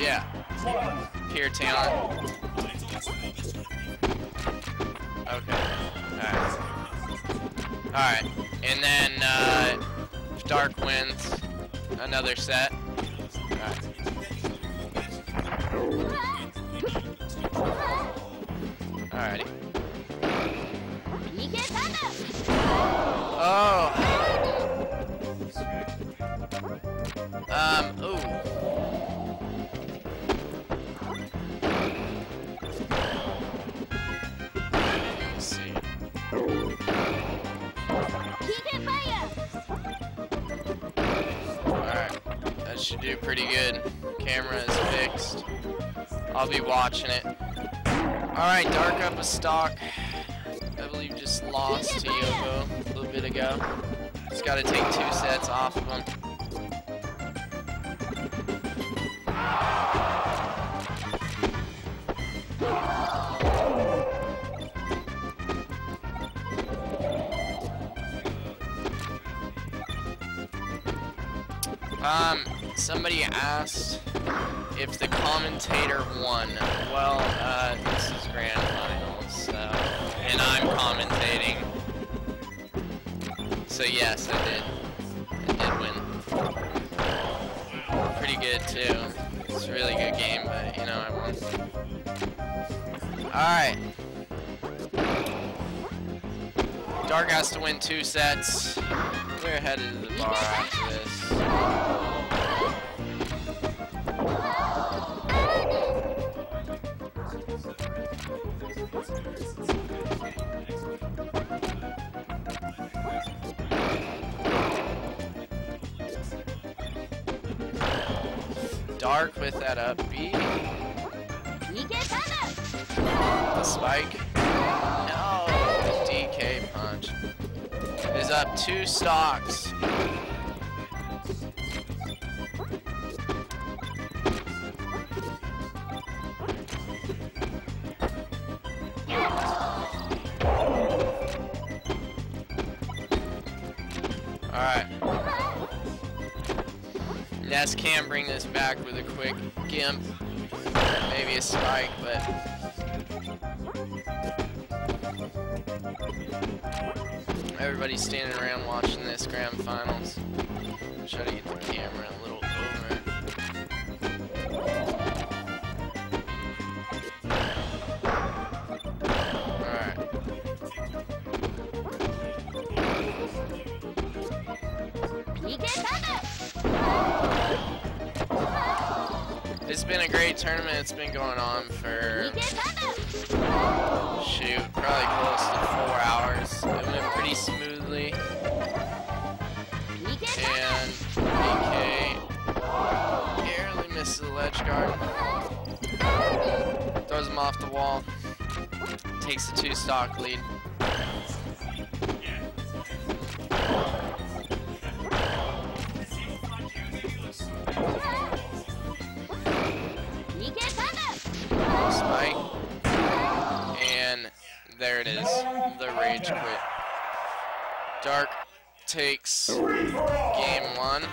Yeah. Pure talent. Okay. Alright. Alright. And then, uh, Dark wins, another set. Alright. Alrighty. Do pretty good. Camera is fixed. I'll be watching it. Alright, Dark up a stock. I believe just lost to Yobo a little bit ago. Just gotta take two sets off of him. Um, somebody asked if the commentator won. Well, uh, this is grand finals, so, and I'm commentating. So yes, I did. I did win. Pretty good too. It's a really good game, but you know I won. Alright. Dark has to win two sets. We're headed to the bar after this. Dark with that up B. The spike. No, DK punch. Is up two stocks. Can bring this back with a quick gimp. Maybe a spike, but everybody's standing around watching this grand finals. Try to get the camera a little been a great tournament. It's been going on for shoot, probably close to four hours. It went pretty smoothly. And DK barely misses the ledge guard. Throws him off the wall. Takes the two stock lead. There it is. The rage quit. Dark takes game one.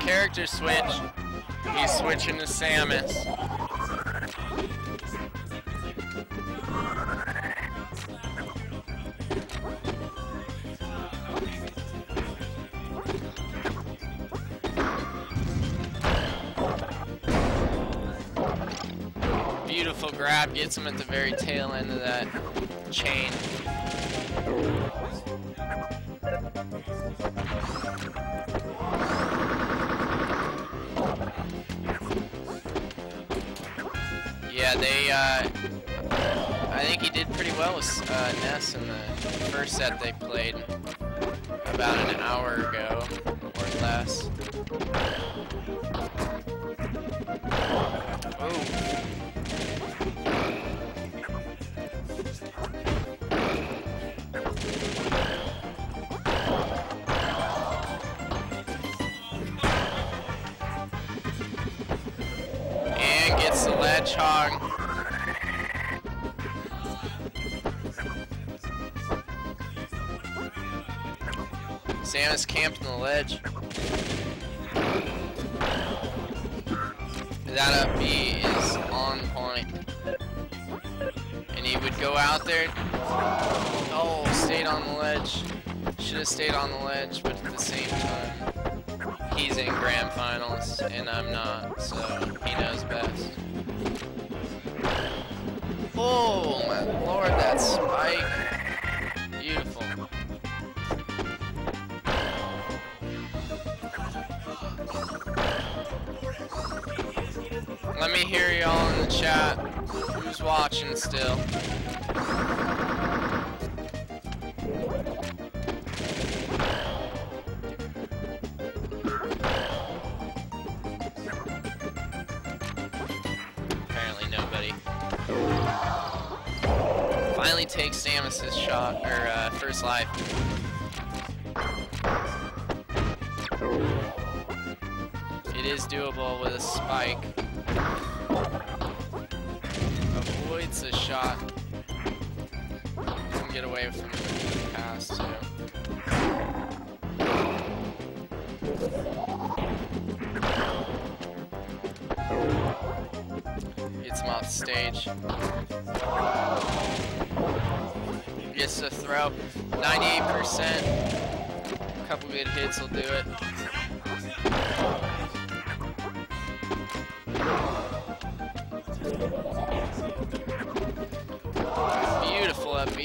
Character switch. He's switching to Samus. Beautiful grab, gets him at the very tail end of that chain. Yeah, they, uh, I think he did pretty well with uh, Ness in the first set they played about an hour ago, or less. And Samus camped on the ledge. That up B is on point. And he would go out there. Oh, stayed on the ledge. Should have stayed on the ledge, but at the same time, he's in grand finals and I'm not, so he knows best. Oh my lord, that spike. Me hear y'all in the chat. Who's watching still? Apparently nobody. Finally takes Samus's shot, or uh, first life. It is doable with a spike. Avoids a shot. Can get away from the pass too. Gets him off stage. Gets the throw. 98%. A couple good hits will do it.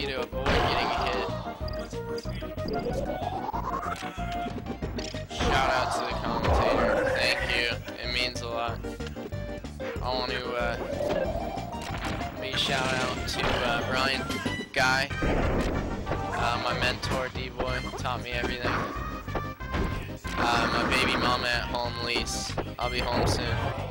To avoid getting hit. Shout out to the commentator. Thank you. It means a lot. I want to uh, be shout out to uh, Brian Guy, uh, my mentor, D-Boy, taught me everything. Uh, my baby mama at home, Lise. I'll be home soon.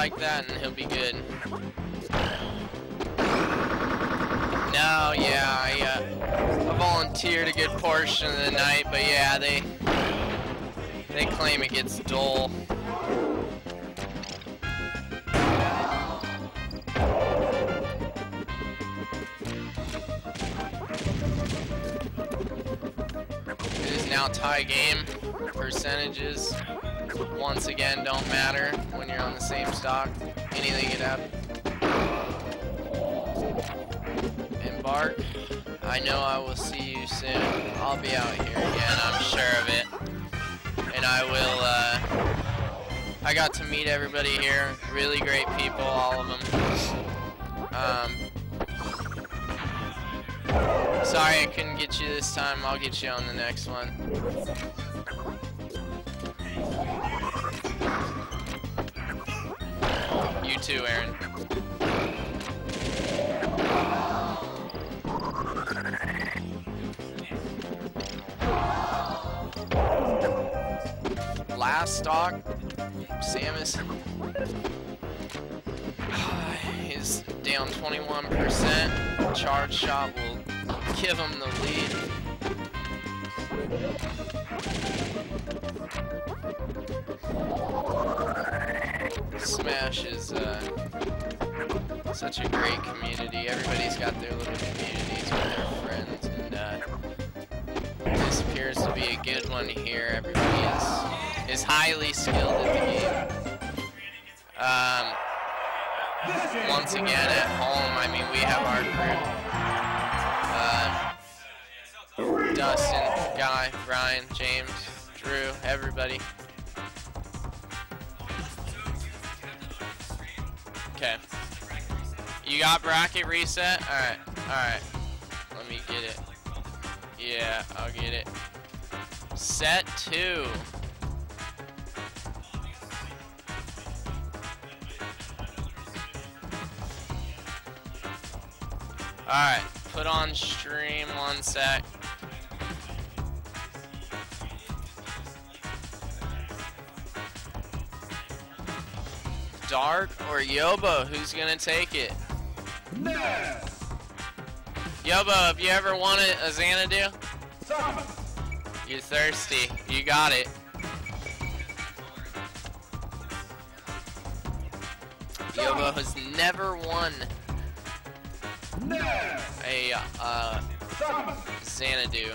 Like that and he'll be good. No, yeah, I, uh, I volunteered a good portion of the night, but yeah, they they claim it gets dull. It is now tie game. Percentages once again don't matter you're on the same stock. Anything could happen. Embark. I know I will see you soon. I'll be out here again, I'm sure of it. And I will, uh, I got to meet everybody here. Really great people, all of them. Um, sorry I couldn't get you this time. I'll get you on the next one. Too, Aaron. Last stock, Samus is down 21%. Charge shot will give him the lead. Smash is uh, such a great community. Everybody's got their little communities with their friends, and uh, this appears to be a good one here. Everybody is is highly skilled at the game. Um, once again at home, I mean, we have our group. Uh, Dustin, Guy, Ryan, James, Drew, everybody. You got bracket reset? Alright, alright. Let me get it. Yeah, I'll get it. Set two. Alright, put on stream one sec. Dark or Yobo, who's gonna take it? Yobo, have you ever wanted a Xanadu? You're thirsty. You got it. Yobo has never won a uh, Xanadu.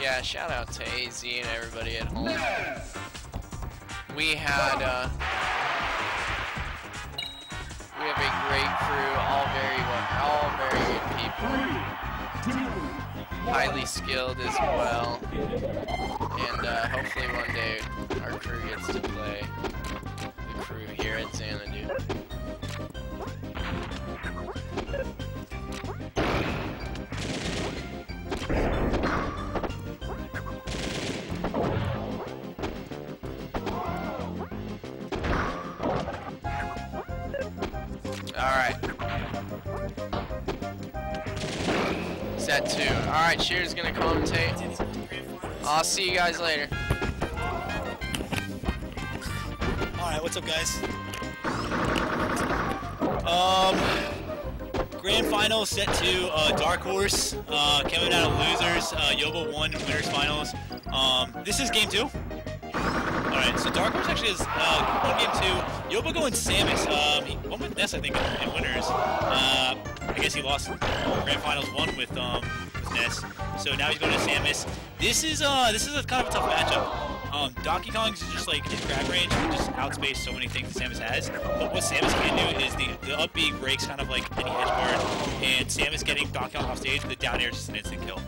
Yeah, shout out to AZ and everybody at home. We had uh, great crew, all very all very good people, highly skilled as well, and uh, hopefully one day our crew gets to play the crew here at Xanadu. Two. Alright, Shears gonna commentate. I'll see you guys later. Alright, what's up guys? Um Grand Finals set to uh, Dark Horse, uh, coming out of losers, uh, Yobo won winners finals. Um, this is game two. Alright, so Dark Horse actually is uh, won game two. Yobo going Samus. Um, he won with Ness, I think, in, in winners. Uh, I guess he lost Grand Finals one with um, So now he's going to Samus. This is uh this is a kind of a tough matchup. Um, Donkey Kong's is just like his grab range just outspace so many things that Samus has. But what Samus can do is the, the up B breaks kind of like any edge guard, and Samus getting Donkey Kong off stage, the down air is just an instant kill.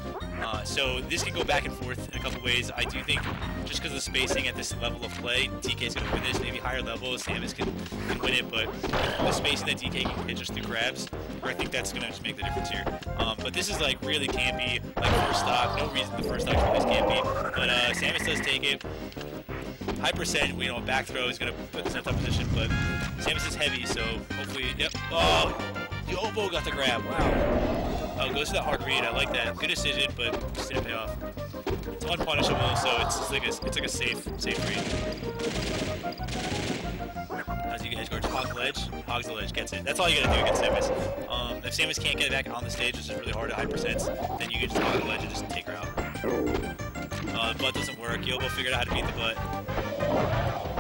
Uh, so this can go back and forth in a couple ways. I do think just because of the spacing at this level of play, DK is going to win this. Maybe higher levels, Samus can, can win it, but the spacing that DK can hit just through grabs, I think that's going to just make the difference here. Um, but this is like really campy, like first stock. No reason the first stock should be this campy, but uh, Samus does take it. High percent, you know, back throw is going to put this in a tough position, but Samus is heavy, so hopefully, yep. Oh, Yobo got the grab. Wow. Oh, goes to the hard read. I like that. Good decision, but just didn't pay off. It's unpunishable, so it's, like a it's like a safe safe read. As you get edge guard, hog the ledge, hogs the ledge, gets it. That's all you gotta do against Samus. Um, if Samus can't get back on the stage, which is really hard at high percents, then you can just hog the ledge and just take her out. Uh, butt doesn't work. Yobo figured out how to beat the butt.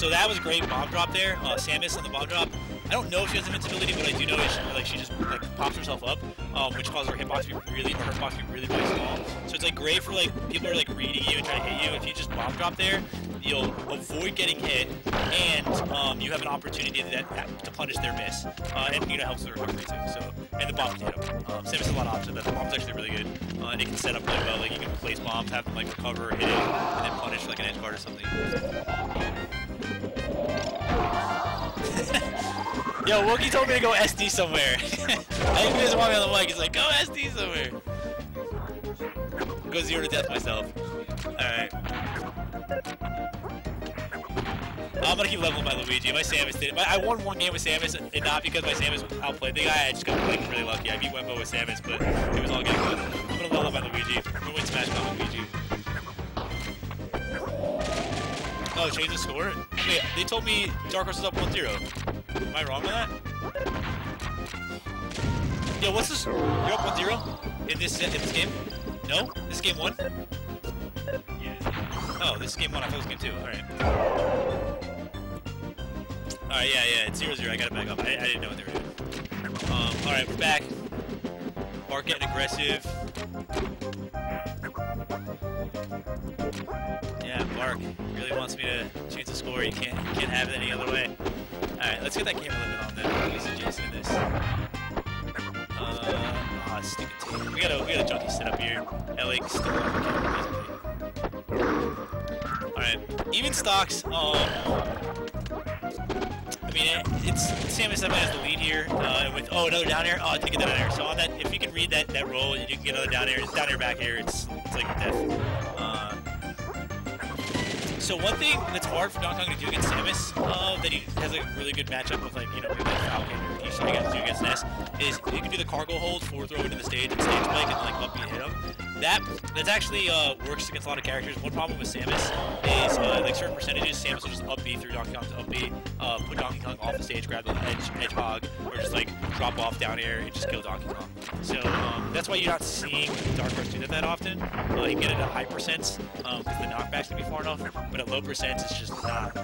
So that was a great bomb drop there. Uh, Samus on the bomb drop. I don't know if she has invincibility, but I do know she, like she just like pops herself up, um, which causes her hitbox to be really, her box to be really, really small. So it's like great for like people are like reading you and trying to hit you. If you just bomb drop there, you'll avoid getting hit, and um, you have an opportunity that, that, to punish their miss, uh, and you know helps the recovery too. So and the bomb potato. Um, Samus has a lot of options. But the bomb's actually really good, uh, and it can set up really well. Like you can place bombs, have them like recover, hit it, and then punish like an edge guard or something. Yo, Wookie told me to go SD somewhere. I think he doesn't want me on the mic. He's like, go SD somewhere. Go zero to death myself. Alright. I'm gonna keep leveling my Luigi. My Samus did it. I won one game with Samus, and not because my Samus outplayed the guy. I just got like really lucky. I beat Wembo with Samus, but it was all good. I'm gonna level my Luigi. I'm gonna win Smash my Luigi. Oh, change the score? Wait, they told me Dark Horse is up 1-0. Am I wrong on that? Yo, what's this? You're up 1-0 in this in this game? No? This is game one? Oh, this is game one. I thought it was game two. Alright. Alright, yeah, yeah, it's 0-0. I got it back up. I, I didn't know what they were doing. Um, alright, we're back. Mark getting aggressive. Yeah, Mark really wants me to change the score. You can't, you can't have it any other way. Alright, let's get that camera limit on then. Use Jason in this. Uh, ah, stupid tape. We got a we got a junkie set up here. LA still on the camera. Alright, even stocks. Um, I mean, it, it's Samus Seven has the lead here. Uh, with oh another down air. Oh, I did get down air. So on that, if you can read that that roll, you can get another down air. Down air back here. It's it's like death. So one thing that's hard for Donkey Kong to do against Samus, uh, that he has a really good matchup with like, you know, like Falcon or guess do against Ness, is you can do the cargo hold, forward throw into the stage and stage spike and like up and hit him. That that's actually uh, works against a lot of characters. One problem with Samus is uh, like certain percentages, Samus will just up B through Donkey Kong to up B, uh, put Donkey Kong off the stage, grab the edge edge hog, or just like drop off down air and just kill Donkey Kong. So um, that's why you're not seeing Dark Horse do that that often. Uh, you get it at high percents because the knockbacks can be far enough, but at low percents it's just not.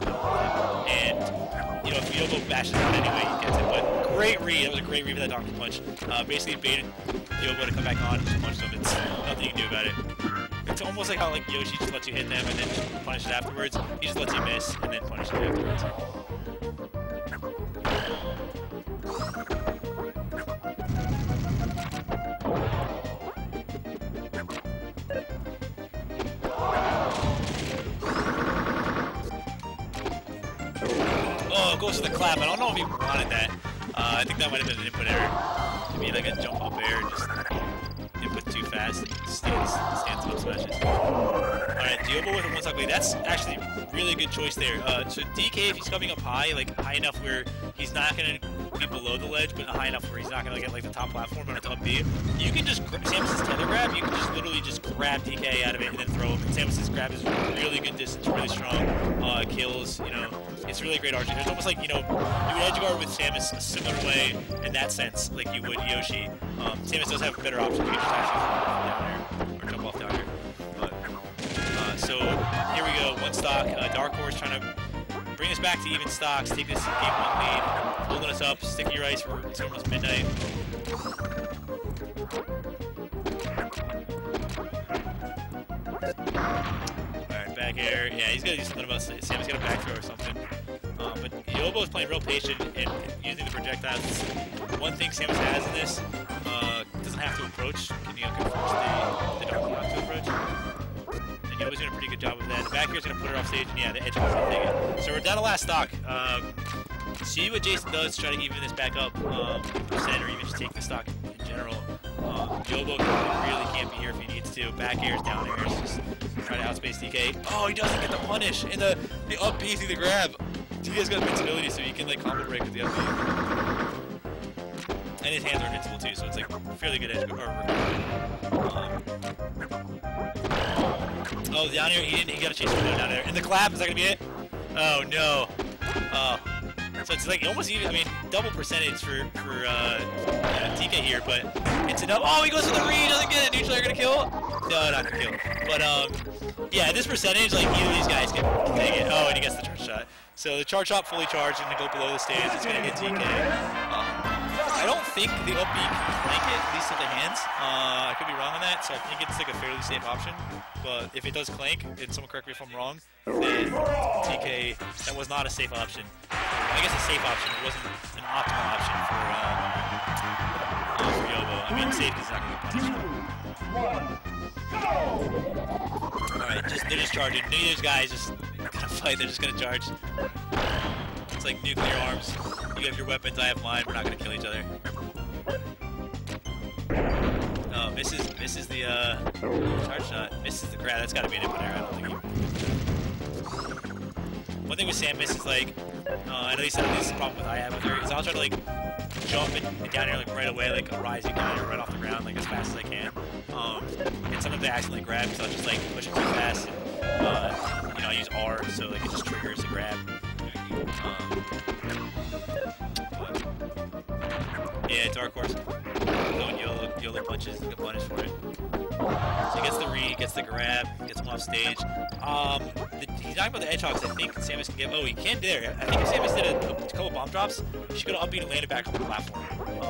And you know if Yobo bashes out anyway, you get it. But great read, that was a great read with that Donkey Punch. Uh, basically baited Yobo to come back on and just punch him. It's nothing you can do about it. It's almost like how like Yoshi just lets you hit them and then punish it afterwards. He just lets you miss and then punish it afterwards. Oh, it goes to the clap. I don't know if he wanted that. I think that might have been an input error. To be like a jump up air, just input too fast and stands, stands up smashes. Alright, Yobo with a one stock lead. That's actually really good choice there. Uh, so DK, if he's coming up high, like high enough where he's not going to be below the ledge, but high enough where he's not going to get like the top platform when it's up B, you can just, Samus's tether grab, you can just literally just grab DK out of it and then throw him. And Samus's grab is really good distance, really strong, uh, kills, you know, it's really great RG. It's almost like, you know, you would edge guard with Samus a similar way in that sense, like you would Yoshi. Um, Samus does have better options. You can just actually down there, or jump off down here. But, uh, so, here we go, one stock. Uh, Dark Horse trying to bring us back to even stocks, take this game one lead, holding us up, sticky rice for it's almost midnight. Alright, back air. Yeah, he's gonna do something about Sam's got a back throw or something. Um, but Yobo is playing real patient and using the projectiles. One thing Samus has in this, uh, doesn't have to approach. Can you know, can force the, the Donkey Kong to approach? And Yobo's doing a pretty good job with that. The back air's gonna put her off stage, and yeah, the edge is gonna take it. So we're down to last stock. Um, see what Jason does to try to even this back up, um, percent, or even just take the stock in general. Um, Yobo really can't be here if he needs to. Back airs, down airs, just try to outspace DK. Oh, he doesn't get the punish in the the up B through the grab. DK's got invincibility, so he can like combo break with the B. And his hands are invincible too, so it's like fairly good edge or um, Oh, down here, he didn't. He got a chase window down there. And the clap is that gonna be it? Oh no. Oh. So it's like almost even. I mean, double percentage for for uh, yeah, DK here, but it's enough. Oh, he goes for the read, doesn't get it. Neutral are gonna kill. No, not gonna kill. But um, yeah, this percentage, like either of these guys can take it. Oh, and he gets the charge shot. So the charge shot fully charged, and to go below the stage, it's gonna hit DK. I don't think the B can flank it, at least at the hands. Uh, I could be wrong on that, so I think it's like a fairly safe option. But if it does clank, and someone correct me if I'm wrong, then DK, that was not a safe option. I guess a safe option, it wasn't an optimal option for, um, uh, for Yobo. I mean, safe because he's not going to get punished. Alright, just, they're just charging. These guys just gonna fight, they're just gonna charge. It's like nuclear arms. You have your weapons, I have mine. We're not gonna kill each other. Oh, misses, misses the uh, charge shot. Misses the grab. That's gotta be an input error. I don't think he. One thing with Samus is like, uh, you said this is the problem with I have with her is I'll try to like jump and, down here like right away, like a rising down here right off the ground, like as fast as I can. Um, and sometimes I accidentally grab, so I'll just like push it too fast. And, uh, you know, I use R, so like it just triggers the grab. Um, yeah, Dark Horse. Going YOLO, YOLO punches, get punished for it. So he gets the read, gets the grab, gets him off stage. Um, the, he's talking about the edge hogs. I think Samus can get. Oh, he can there. I think if Samus did a, a couple bomb drops, she could have up and landed back on the platform,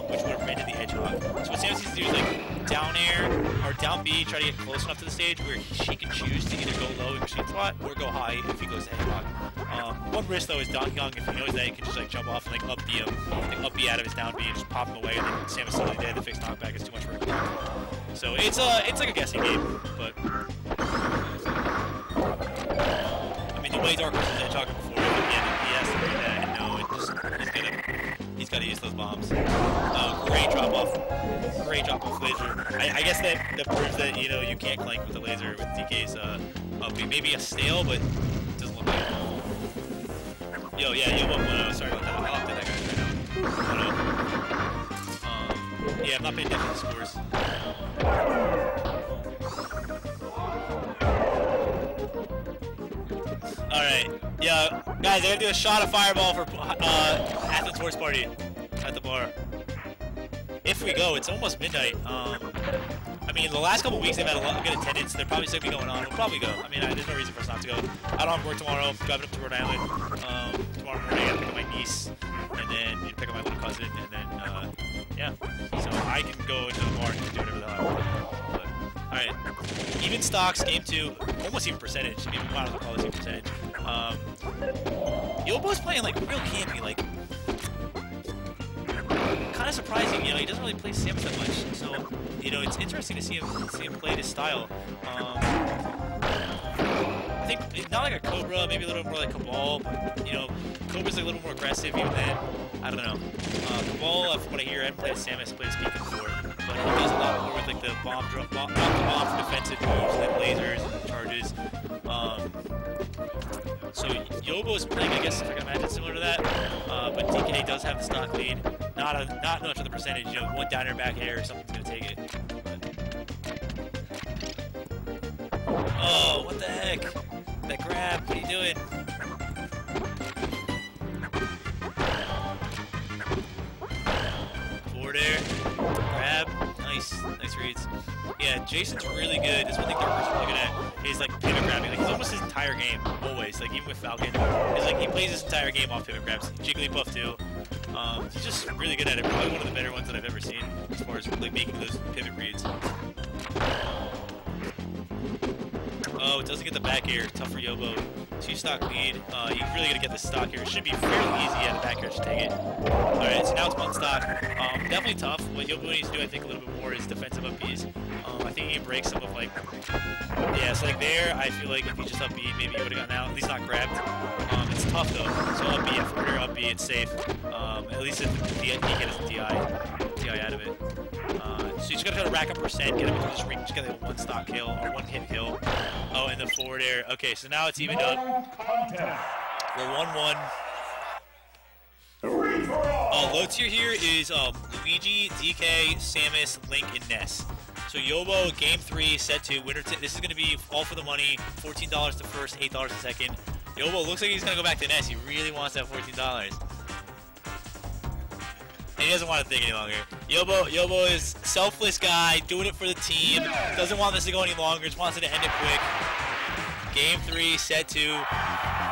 which would have prevented the edge hog. So what Samus needs to do is like down air or down B, try to get close enough to the stage where she can choose to either go low in machine spot or go high if he goes to edge hog. Um, one risk though is Donkey Kong, if he knows that, he can just like jump off and like up B him, like up B out of his down B and just pop him away, and then Samus suddenly dead. The fixed knockback is too much for. So it's uh, it's like a guessing game, but I mean the way Dark Horse talking before, again, he has to do that and know it just he's gonna got to use those bombs. Uh, great drop off, great drop off laser. I, I guess that that proves that you know you can't clank with the laser with DK's uh, up Maybe a stale, but doesn't look like it. Yo, yeah, Yobo 1 Sorry about that. I locked in that guy right now. 1 um, yeah, I'm not paying attention to the scores. Alright, yeah, guys, I gotta do a shot of fireball for uh, Athens Horse Party the bar. If we go, it's almost midnight. Um, I mean, the last couple weeks they've had a lot of good attendance. They're probably still be going on. We'll probably go. I mean, I, there's no reason for us not to go. I don't have work tomorrow. I'm driving up to Rhode Island um, tomorrow morning. I gotta pick up my niece, and then you pick up my little cousin, and then uh, yeah. So I can go into the bar and do whatever the hell I want. But, all right, even stocks, game two, almost even percentage. I mean, we might as well call this even percentage. Um, Yobo's playing like real campy, like kind of surprising. You know, he doesn't really play Samus that much, so you know it's interesting to see him see him play this style. Um, I think not like a Cobra, maybe a little more like Cabal, but you know, Cobra's a little more aggressive even then. I don't know. Uh, Cabal, uh, from what I hear, I played Samus, Pika before, but he does a lot more with like the bomb drop, bomb, drop the bomb for defensive moves, and then lasers and charges. Um, so Yobo's playing, I guess, if I can imagine, similar to that. Uh, but DK does have the stock lead. Not a, not much of the percentage. You know, one air back air, something's gonna take it. But- Oh, what the heck? That grab. What are you doing? Forward air. Grab. Nice. Nice reads. Yeah, Jason's really good. That's one thing Darker's really good at. Is like pivot grabbing. Like he's almost his entire game. Always. Like even with Falcon. He's like he plays his entire game off pivot grabs. Jigglypuff too. Um, he's just really good at it. Probably one of the better ones that I've ever seen as far as like making those pivot reads. Oh, it doesn't get the back air. Tough for Yobo. Two stock lead. Uh, you really gotta get this stock here. It should be fairly easy. Yeah, the back air should take it. Alright, so now it's one stock. Um, definitely tough. What Yobo needs to do, I think, a little bit more is defensive up. Think he can break some like... Yeah, so like there, I feel like if he just up B, maybe he would've gotten out. At least not grabbed. Um, it's tough though. So up B, if order up B, it's safe. Um, at least if the DK doesn't DI, DI out of it. Uh, so you just gotta try to rack up percent, get him into this ring, just get a one stock kill or one hit kill. Oh, and the forward air. Okay, so now it's evened up. We're one one. Uh, low tier here is um, Luigi, DK, Samus, Link, and Ness. So Yobo, game three, set two, winner. This is gonna be all for the money. Fourteen dollars to first, eight dollars a second. Yobo looks like he's gonna go back to Ness. He really wants that fourteen dollars. And he doesn't want to think any longer. Yobo, Yobo is selfless guy, doing it for the team. Doesn't want this to go any longer. Just wants it to end it quick. Game three, set two.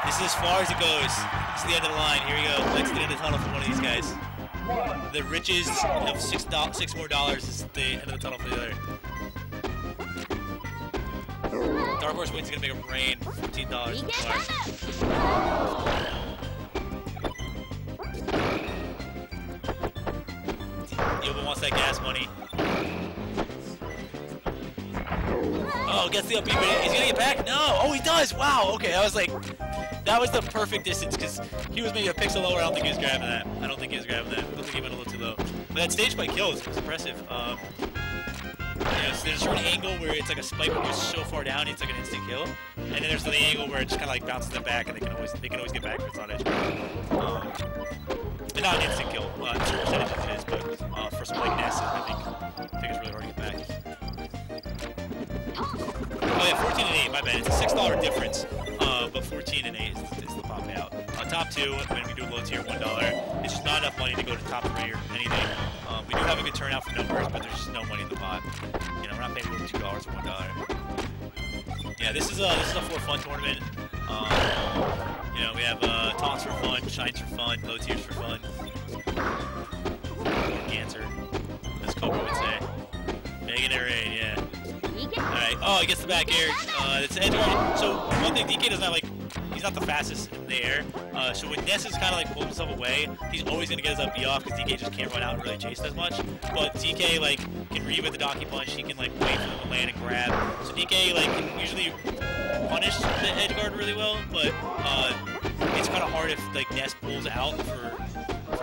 This is as far as it goes. This is the end of the line. Here we go. Let's get into the tunnel for one of these guys. The riches of six do six more dollars is the end of the tunnel for the other. Dark Horse wins is gonna make it rain. Fifteen dollars. Yobo wants that gas money. Oh, gets the but he's gonna get back? No! Oh, he does! Wow, okay, I was like, that was the perfect distance, because he was maybe a pixel lower, I don't think he was grabbing that. I don't think he was grabbing that. I don't think he went a little too low. But that stage spike kill is impressive. Um, so there's a certain angle where it's like a spike that goes so far down, it's like an instant kill. And then there's the angle where it just kind of like bounces them back, and they can always they can always get back if it's on edge. Um, not an instant kill, uh, certain percentages it is, but uh, for some like Ness, I think, I think it's really hard to get back. Oh yeah, 14 and 8, my bad. It's a $6 difference, uh, but 14 and 8 is, is the pop payout. Uh, top two, when we do low tier, $1. It's just not enough money to go to top three or anything. Um, we do have a good turnout for numbers, but there's just no money in the pot. You know, we're not paying than $2 or $1. Yeah, this is a, this is a for fun tournament. Um, you know, we have uh, taunts for fun, shines for fun, low tiers for fun. Cancer, as Cobra would say. Megan Air Raid, yeah. Alright, oh, he gets the back air. Uh, it's edge guard. So, one thing, DK does not like, he's not the fastest in the air. Uh, so when Ness is kind of like pulling himself away, he's always going to get his up B off because DK just can't run out and really chase as much. But DK, like, can read with the Donkey Punch, he can, like, wait for them to land and grab. So DK, like, can usually punish the edge guard really well, but, uh, it's kind of hard if, like, Ness pulls out for,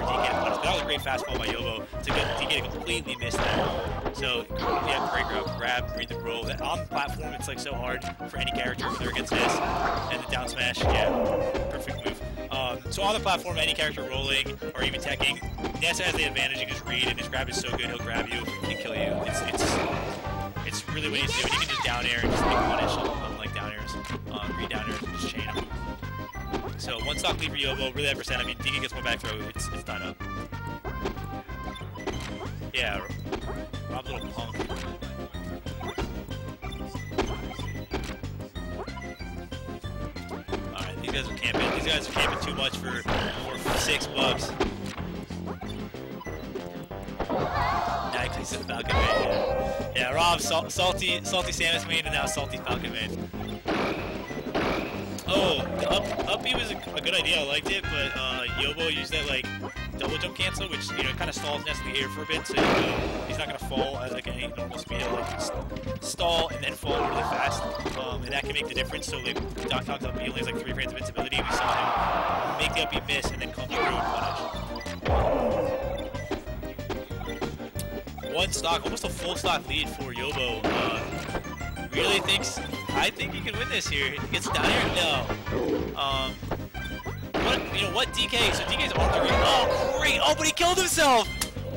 for DK that was a great fastball by Yobo to get DK completely miss that. So yeah, great grab, grab, read the roll. That on the platform, it's like so hard for any character when they're against this. And the down smash, yeah, perfect move. Um, so on the platform, any character rolling or even teching, Nessa has the advantage. You can just read, and his grab is so good, he'll grab you and kill you. It's it's it's really what he's doing. You can just down air and just make punish on, like down airs, uh, read down airs, and just chain him. So one stock lead for Yobo, really that percent. I mean, DK gets one back throw, it's it's done up. Yeah, Rob little punk. Alright, these guys are camping. These guys are camping too much for, for six bucks. A Falcon Man. Yeah, yeah Rob, sal salty, salty Samus main, and now salty Falcon main. Up, up was a, a, good idea. I liked it, but uh, Yobo used that like double jump cancel, which you know kind of stalls Ness in the air for a bit, so you know, he's not gonna fall at like any normal speed. He'll like stall and then fall really fast, um, and that can make the difference. So like Doc Talk's up B only has like three frames of invincibility. We saw him make the up B miss and then come through and punish. One stock, almost a full stock lead for Yobo. Uh, really thinks I think he can win this here. He gets down here? No. Um, what, you know, what DK? So DK's on three. Oh, great. Oh, but he killed himself.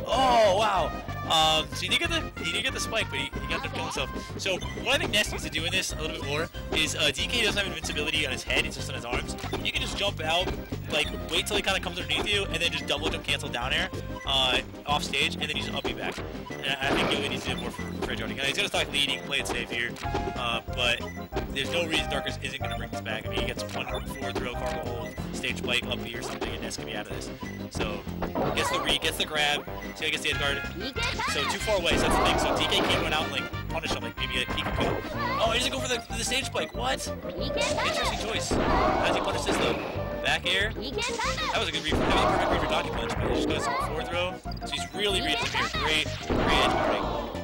Oh, wow. Um, so he did get the he did get the spike, but he, he got to kill himself. So what I think Ness needs to do in this a little bit more is uh, DK doesn't have invincibility on his head; it's just on his arms. You can just jump out, like wait till he kind of comes underneath you, and then just double jump cancel down air uh, off stage, and then you just up you back. And I think Yobo needs to do more for, for Johnny. He's gonna start leading, play it safe here, uh, but there's no reason Darkus isn't gonna bring this back. I mean, he gets one forward throw, oh cargo hold, stage spike, up B or something, and Ness can be out of this. So gets the read, gets the grab, he gets the guard. So too far away, so that's the thing. So DK can't run out and like punished him, like maybe he could go. Oh, he doesn't go for the, the stage spike. What? Interesting choice. How does he punish this though? Back air. That was a good read for him. Perfect read for Donkey Punch, but he just goes forward throw. So he's really reading here. Great, great edge guarding.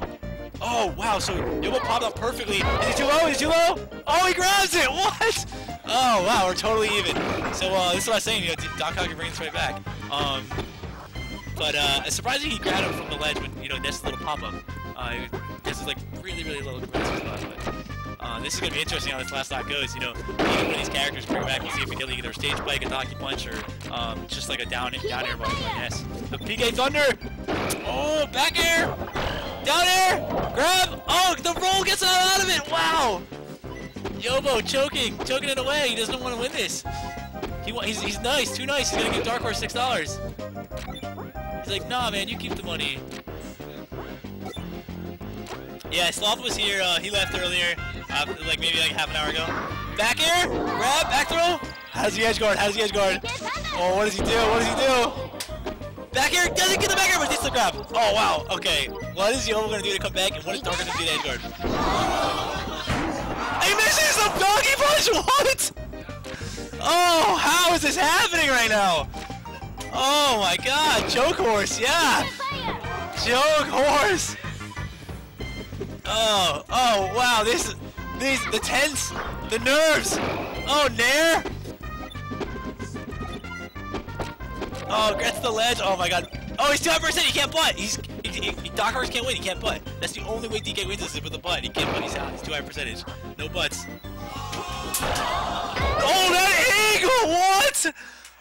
Oh, wow, so Yobo popped up perfectly. Is he too low? Is he too low? Oh, he grabs it! What? Oh, wow, we're totally even. So, uh, this is what I was saying, you know, Dark Horse can bring this right back. Um, but, uh, it's surprising he grabbed him from the ledge when, you know, Ness's little pop-up. Uh, this is, like, really, really but... Uh, this is going to be interesting how this last stock goes. You know, one of these characters bring back, we'll see if we get either a stage spike, a donkey punch, or um, just like a down down air by Ness. The PK Thunder! Oh, back air! Down air! Grab! Oh, the roll gets out of it! Wow! Yobo choking, choking it away. He doesn't want to win this. He he's, he's nice, too nice. He's gonna give Dark Horse six dollars. He's like, nah, man, you keep the money. Yeah, Sloth was here. Uh, he left earlier, uh, like maybe like half an hour ago. Back air, grab, back throw. How's the edge guard? How's the edge guard? Oh, what does he do? What does he do? Back air, doesn't get the back air, but gets the grab. Oh wow. Okay, what is Yobo gonna do to come back, and what is Dark gonna do to edge guard? He misses the doggy punch. What? Oh, how is this happening right now? Oh my God, choke horse, yeah. Choke horse. Oh, oh, wow, this, these, the tense, the nerves. Oh, Nair. Oh, gets the ledge. Oh my god. Oh, he's 200%. He can't butt. He's, he, he, Dark Horse can't win. He can't butt. That's the only way DK wins is with a butt. He can't butt. He's out. He's too high percentage. No butts. Oh, that angle! What?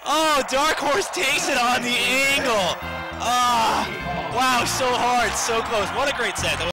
Oh, Dark Horse takes it on the angle. Ah, oh, wow, so hard, so close. What a great set.